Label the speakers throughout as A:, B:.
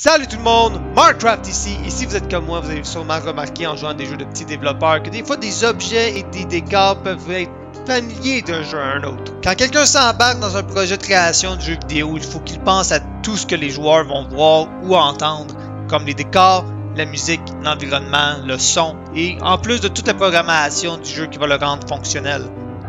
A: Salut tout le monde, Markcraft ici, et si vous êtes comme moi, vous avez sûrement remarqué en jouant à des jeux de petits développeurs que des fois des objets et des décors peuvent être familiers d'un jeu à un autre. Quand quelqu'un s'embarque dans un projet de création de jeu vidéo, il faut qu'il pense à tout ce que les joueurs vont voir ou entendre, comme les décors, la musique, l'environnement, le son, et en plus de toute la programmation du jeu qui va le rendre fonctionnel.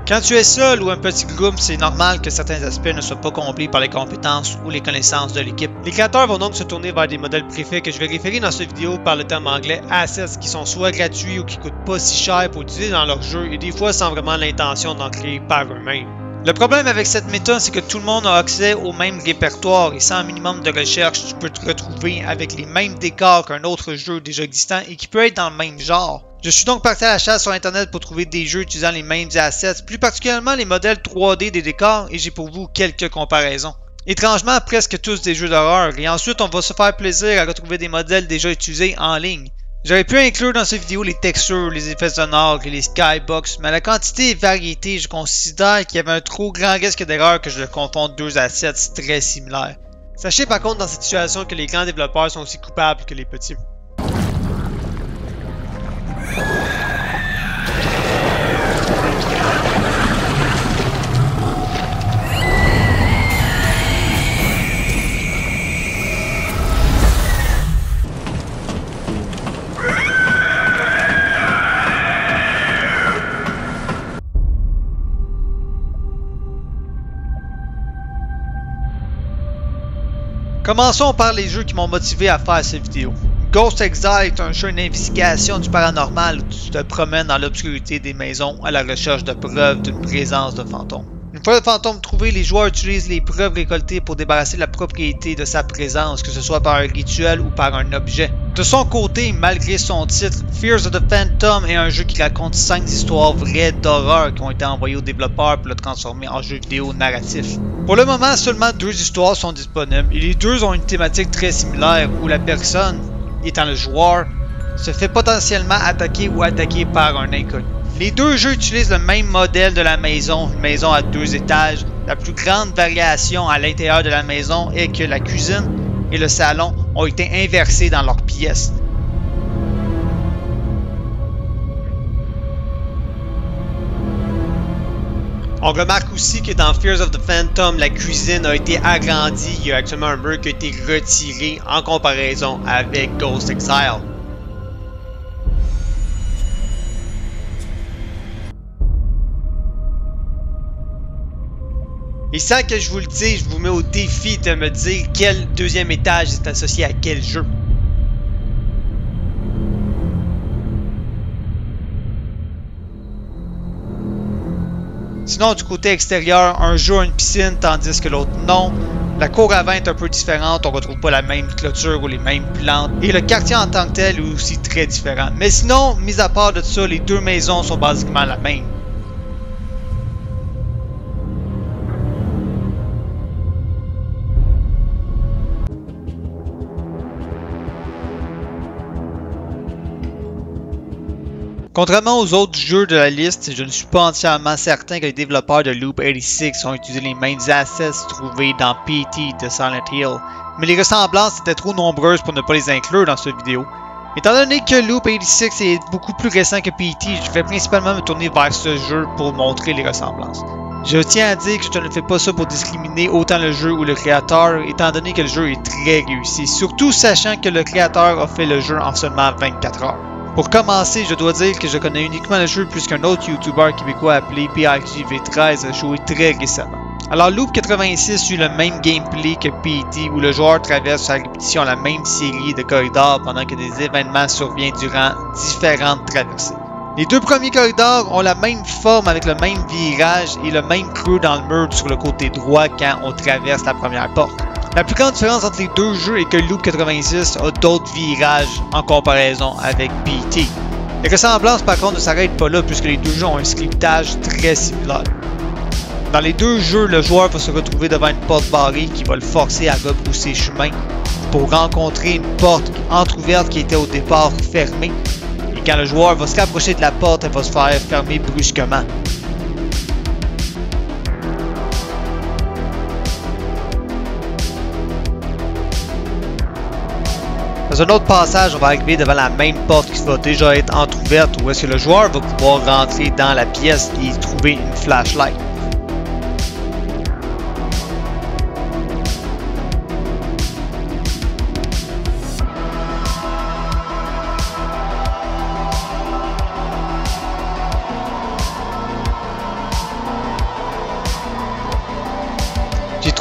A: Quand tu es seul ou un petit groupe, c'est normal que certains aspects ne soient pas comblés par les compétences ou les connaissances de l'équipe. Les créateurs vont donc se tourner vers des modèles préfets que je vais référer dans cette vidéo par le terme anglais assets qui sont soit gratuits ou qui coûtent pas si cher pour utiliser dans leur jeu et des fois sans vraiment l'intention d'en créer par eux-mêmes. Le problème avec cette méthode, c'est que tout le monde a accès au même répertoire et sans un minimum de recherche, tu peux te retrouver avec les mêmes décors qu'un autre jeu déjà existant et qui peut être dans le même genre. Je suis donc parti à la chasse sur internet pour trouver des jeux utilisant les mêmes assets, plus particulièrement les modèles 3D des décors, et j'ai pour vous quelques comparaisons. Étrangement, presque tous des jeux d'horreur, et ensuite on va se faire plaisir à retrouver des modèles déjà utilisés en ligne. J'aurais pu inclure dans cette vidéo les textures, les effets sonores et les skybox, mais la quantité et variété, je considère qu'il y avait un trop grand risque d'erreur que je confonde deux assets très similaires. Sachez par contre dans cette situation que les grands développeurs sont aussi coupables que les petits. Commençons par les jeux qui m'ont motivé à faire cette vidéo. Ghost Exile est un jeu d'investigation du paranormal où tu te promènes dans l'obscurité des maisons à la recherche de preuves d'une présence de fantômes. Une fois le fantôme trouvé, les joueurs utilisent les preuves récoltées pour débarrasser la propriété de sa présence, que ce soit par un rituel ou par un objet. De son côté, malgré son titre, Fears of the Phantom est un jeu qui raconte 5 histoires vraies d'horreur qui ont été envoyées aux développeurs pour le transformer en jeu vidéo narratif. Pour le moment, seulement deux histoires sont disponibles et les deux ont une thématique très similaire où la personne, étant le joueur, se fait potentiellement attaquer ou attaquer par un inconnu. Les deux jeux utilisent le même modèle de la maison, une maison à deux étages. La plus grande variation à l'intérieur de la maison est que la cuisine et le salon ont été inversés dans leurs pièces. On remarque aussi que dans Fears of the Phantom, la cuisine a été agrandie. Il y a actuellement un mur qui a été retiré en comparaison avec Ghost Exile. Et sans que je vous le dise, je vous mets au défi de me dire quel deuxième étage est associé à quel jeu. Sinon, du côté extérieur, un jeu a une piscine tandis que l'autre non. La cour avant est un peu différente, on retrouve pas la même clôture ou les mêmes plantes. Et le quartier en tant que tel est aussi très différent. Mais sinon, mis à part de ça, les deux maisons sont basiquement la même. Contrairement aux autres jeux de la liste, je ne suis pas entièrement certain que les développeurs de Loop 86 ont utilisé les mêmes assets trouvés dans PT de Silent Hill, mais les ressemblances étaient trop nombreuses pour ne pas les inclure dans cette vidéo. Étant donné que Loop 86 est beaucoup plus récent que PT, je vais principalement me tourner vers ce jeu pour montrer les ressemblances. Je tiens à dire que je ne fais pas ça pour discriminer autant le jeu ou le créateur, étant donné que le jeu est très réussi, surtout sachant que le créateur a fait le jeu en seulement 24 heures. Pour commencer, je dois dire que je connais uniquement le jeu plus qu'un autre YouTuber québécois appelé PRGV13 a joué très récemment. Alors Loop 86 eut le même gameplay que PT où le joueur traverse sa répétition la même série de corridors pendant que des événements surviennent durant différentes traversées. Les deux premiers corridors ont la même forme avec le même virage et le même creux dans le mur sur le côté droit quand on traverse la première porte. La plus grande différence entre les deux jeux est que Loop 86 a d'autres virages en comparaison avec PT. Les ressemblances par contre ne s'arrêtent pas là puisque les deux jeux ont un scriptage très similaire. Dans les deux jeux, le joueur va se retrouver devant une porte barrée qui va le forcer à rebrousser chemin pour rencontrer une porte entrouverte qui était au départ fermée. Et quand le joueur va se rapprocher de la porte, elle va se faire fermer brusquement. Dans un autre passage, on va arriver devant la même porte qui va déjà être entrouverte où est-ce que le joueur va pouvoir rentrer dans la pièce et trouver une flashlight.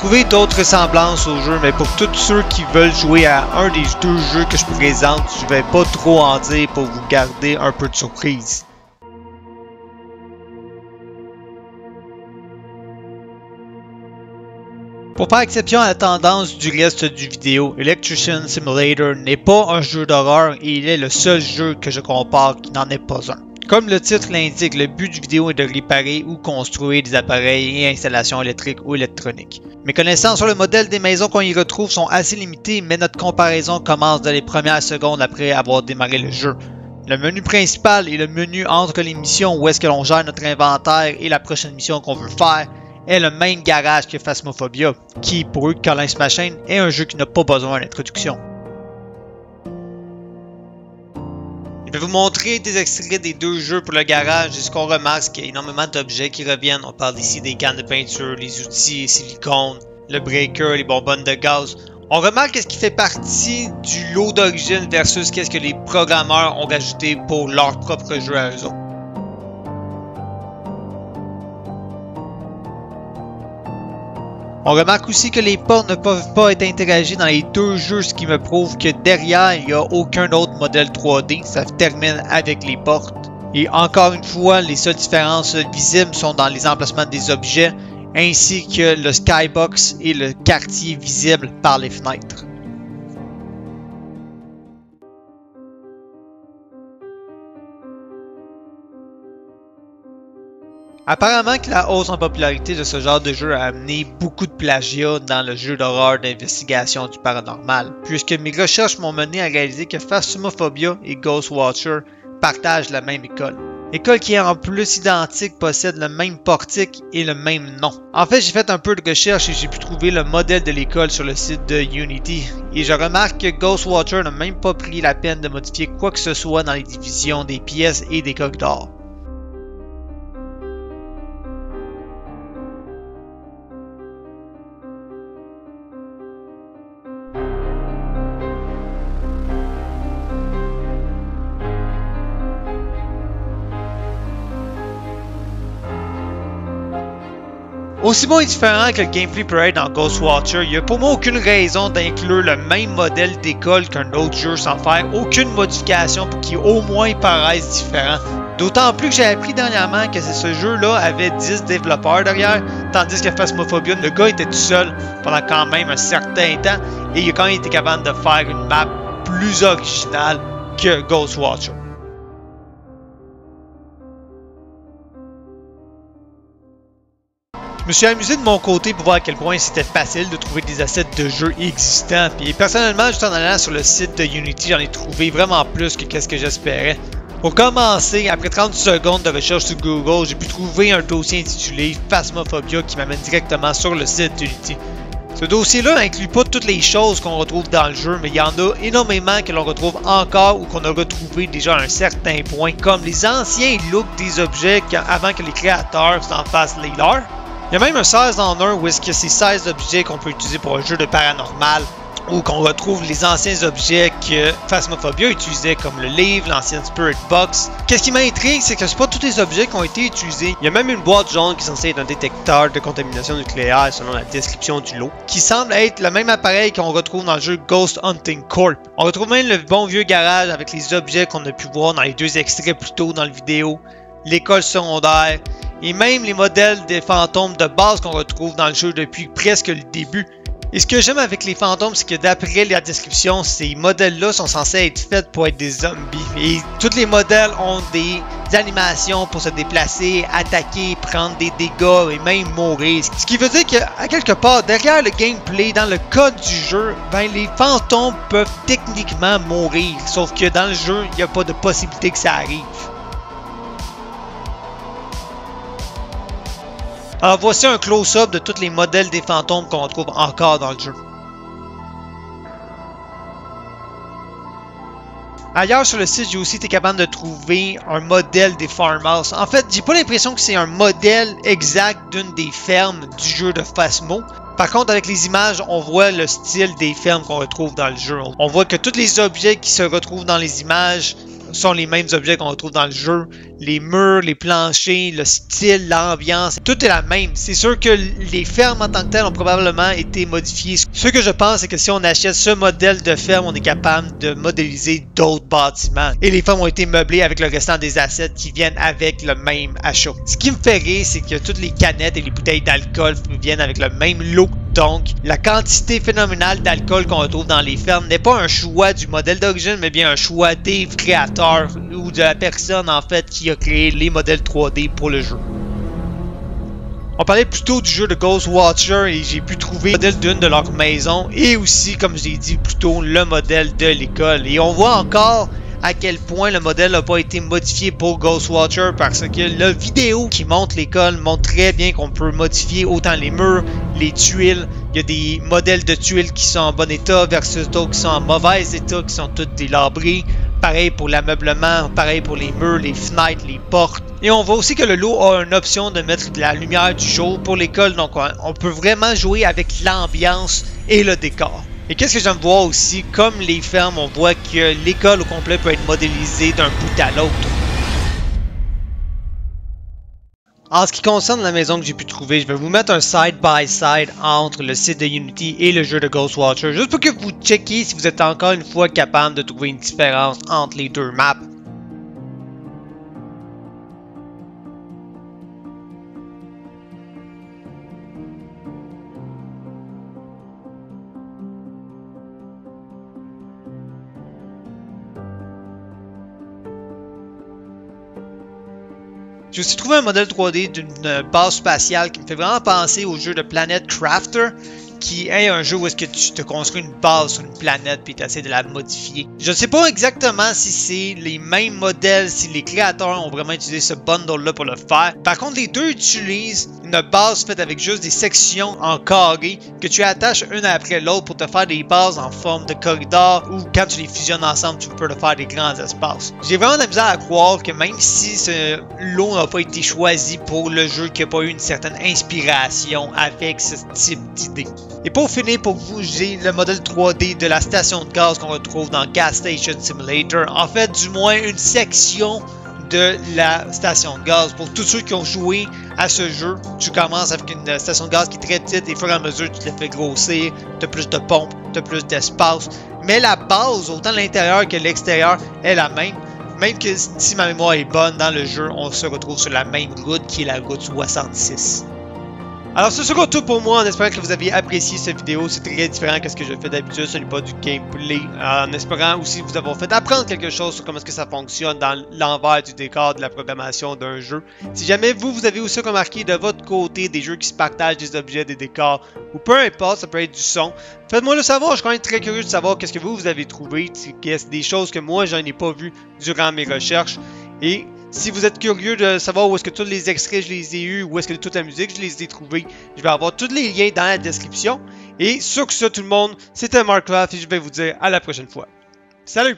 A: D'autres ressemblances au jeu, mais pour tous ceux qui veulent jouer à un des deux jeux que je présente, je vais pas trop en dire pour vous garder un peu de surprise. Pour faire exception à la tendance du reste du vidéo, Electrician Simulator n'est pas un jeu d'horreur et il est le seul jeu que je compare qui n'en est pas un. Comme le titre l'indique, le but du vidéo est de réparer ou construire des appareils et installations électriques ou électroniques. Mes connaissances sur le modèle des maisons qu'on y retrouve sont assez limitées, mais notre comparaison commence dans les premières secondes après avoir démarré le jeu. Le menu principal est le menu entre les missions où est-ce que l'on gère notre inventaire et la prochaine mission qu'on veut faire est le même garage que Phasmophobia, qui, pour eux, Colin Machine, est un jeu qui n'a pas besoin d'introduction. Je vais vous montrer des extraits des deux jeux pour le garage et ce qu'on remarque, c'est qu'il y a énormément d'objets qui reviennent. On parle ici des cannes de peinture, les outils, silicone, le breaker, les bonbonnes de gaz. On remarque qu'est-ce qui fait partie du lot d'origine versus qu'est-ce que les programmeurs ont rajouté pour leur propre jeu à eux autres. On remarque aussi que les portes ne peuvent pas être interagées dans les deux jeux, ce qui me prouve que derrière, il n'y a aucun autre modèle 3D. Ça termine avec les portes. Et encore une fois, les seules différences visibles sont dans les emplacements des objets, ainsi que le skybox et le quartier visible par les fenêtres. Apparemment que la hausse en popularité de ce genre de jeu a amené beaucoup de plagiat dans le jeu d'horreur d'investigation du paranormal, puisque mes recherches m'ont mené à réaliser que Phasmophobia et Ghostwatcher partagent la même école. École qui est en plus identique possède le même portique et le même nom. En fait, j'ai fait un peu de recherche et j'ai pu trouver le modèle de l'école sur le site de Unity. Et je remarque que Ghostwatcher n'a même pas pris la peine de modifier quoi que ce soit dans les divisions des pièces et des corridors. Aussi bon et différent que le gameplay peut être dans Ghostwatcher, il n'y a pour moi aucune raison d'inclure le même modèle d'école qu'un autre jeu sans faire aucune modification pour qu'il au moins paraisse différent. D'autant plus que j'ai appris dernièrement que ce jeu-là avait 10 développeurs derrière, tandis que Phasmophobia, le gars était tout seul pendant quand même un certain temps et il a quand même été capable de faire une map plus originale que Ghostwatcher. Je me suis amusé de mon côté pour voir à quel point c'était facile de trouver des assets de jeux existants. Puis personnellement, juste en allant sur le site de Unity, j'en ai trouvé vraiment plus que qu'est-ce que j'espérais. Pour commencer, après 30 secondes de recherche sur Google, j'ai pu trouver un dossier intitulé Phasmophobia qui m'amène directement sur le site d'Unity. Ce dossier-là inclut pas toutes les choses qu'on retrouve dans le jeu, mais il y en a énormément que l'on retrouve encore ou qu'on a retrouvé déjà à un certain point, comme les anciens looks des objets avant que les créateurs s'en fassent les leurs. Il y a même un 16 en 1 où est-ce que c'est 16 objets qu'on peut utiliser pour un jeu de paranormal où qu'on retrouve les anciens objets que Phasmophobia utilisait comme le livre, l'ancienne Spirit Box. Qu'est-ce qui m'intrigue, c'est que c'est pas tous les objets qui ont été utilisés. Il y a même une boîte jaune qui est censée être un détecteur de contamination nucléaire selon la description du lot, qui semble être le même appareil qu'on retrouve dans le jeu Ghost Hunting Corp. On retrouve même le bon vieux garage avec les objets qu'on a pu voir dans les deux extraits plus tôt dans la vidéo, l'école secondaire, et même les modèles des fantômes de base qu'on retrouve dans le jeu depuis presque le début. Et ce que j'aime avec les fantômes, c'est que d'après la description, ces modèles-là sont censés être faits pour être des zombies. Et tous les modèles ont des animations pour se déplacer, attaquer, prendre des dégâts et même mourir. Ce qui veut dire qu'à quelque part, derrière le gameplay, dans le code du jeu, ben les fantômes peuvent techniquement mourir. Sauf que dans le jeu, il n'y a pas de possibilité que ça arrive. Alors voici un close-up de tous les modèles des fantômes qu'on trouve encore dans le jeu. Ailleurs sur le site, j'ai aussi été capable de trouver un modèle des farmhouse. En fait, j'ai pas l'impression que c'est un modèle exact d'une des fermes du jeu de Phasmo. Par contre, avec les images, on voit le style des fermes qu'on retrouve dans le jeu. On voit que tous les objets qui se retrouvent dans les images sont les mêmes objets qu'on retrouve dans le jeu. Les murs, les planchers, le style, l'ambiance, tout est la même. C'est sûr que les fermes en tant que telles ont probablement été modifiées. Ce que je pense, c'est que si on achète ce modèle de ferme, on est capable de modéliser d'autres bâtiments. Et les fermes ont été meublées avec le restant des assets qui viennent avec le même achat. Ce qui me fait rire, c'est que toutes les canettes et les bouteilles d'alcool viennent avec le même lot donc, la quantité phénoménale d'alcool qu'on retrouve dans les fermes n'est pas un choix du modèle d'origine, mais bien un choix des créateurs ou de la personne en fait qui a créé les modèles 3D pour le jeu. On parlait plutôt du jeu de Ghost Watcher et j'ai pu trouver le modèle d'une de leurs maisons et aussi, comme je l'ai dit plutôt, le modèle de l'école. Et on voit encore à quel point le modèle n'a pas été modifié pour Ghostwatcher parce que la vidéo qui montre l'école montre très bien qu'on peut modifier autant les murs, les tuiles. Il y a des modèles de tuiles qui sont en bon état versus d'autres qui sont en mauvais état, qui sont toutes délabrées. Pareil pour l'ameublement, pareil pour les murs, les fenêtres, les portes. Et on voit aussi que le lot a une option de mettre de la lumière du jour pour l'école, donc on peut vraiment jouer avec l'ambiance et le décor. Et qu'est-ce que j'aime voir aussi, comme les fermes, on voit que l'école au complet peut être modélisée d'un bout à l'autre. En ce qui concerne la maison que j'ai pu trouver, je vais vous mettre un side-by-side entre le site de Unity et le jeu de Ghostwatcher, juste pour que vous checkiez si vous êtes encore une fois capable de trouver une différence entre les deux maps. J'ai aussi trouvé un modèle 3D d'une base spatiale qui me fait vraiment penser au jeu de Planet Crafter qui est un jeu où est-ce que tu te construis une base sur une planète puis tu essaies de la modifier. Je ne sais pas exactement si c'est les mêmes modèles, si les créateurs ont vraiment utilisé ce bundle-là pour le faire. Par contre, les deux utilisent une base faite avec juste des sections en carré que tu attaches une après l'autre pour te faire des bases en forme de corridor ou quand tu les fusionnes ensemble, tu peux te faire des grands espaces. J'ai vraiment de la misère à croire que même si ce lot n'a pas été choisi pour le jeu, qu'il n'y a pas eu une certaine inspiration avec ce type d'idée. Et pour finir, pour vous, j'ai le modèle 3D de la station de gaz qu'on retrouve dans Gas Station Simulator. En fait, du moins une section de la station de gaz. Pour tous ceux qui ont joué à ce jeu, tu commences avec une station de gaz qui est très petite et au fur et à mesure tu la fais grossir, tu as plus de pompes, tu as plus d'espace. Mais la base, autant l'intérieur que l'extérieur, est la même. Même que si ma mémoire est bonne dans le jeu, on se retrouve sur la même route qui est la route 66. Alors ce sera tout pour moi en espérant que vous avez apprécié cette vidéo. C'est très différent de ce que je fais d'habitude, ce n'est pas du gameplay. En espérant aussi vous avoir fait apprendre quelque chose sur comment est-ce que ça fonctionne dans l'envers du décor de la programmation d'un jeu. Si jamais vous, vous avez aussi remarqué de votre côté des jeux qui se partagent des objets, des décors, ou peu importe, ça peut être du son, faites-moi le savoir. Je suis quand même très curieux de savoir qu'est-ce que vous, vous avez trouvé, des choses que moi, j'en ai pas vu durant mes recherches. Et si vous êtes curieux de savoir où est-ce que tous les extraits je les ai eus, où est-ce que toute la musique je les ai trouvés, je vais avoir tous les liens dans la description. Et sur ce tout le monde, c'était Markcraft et je vais vous dire à la prochaine fois. Salut!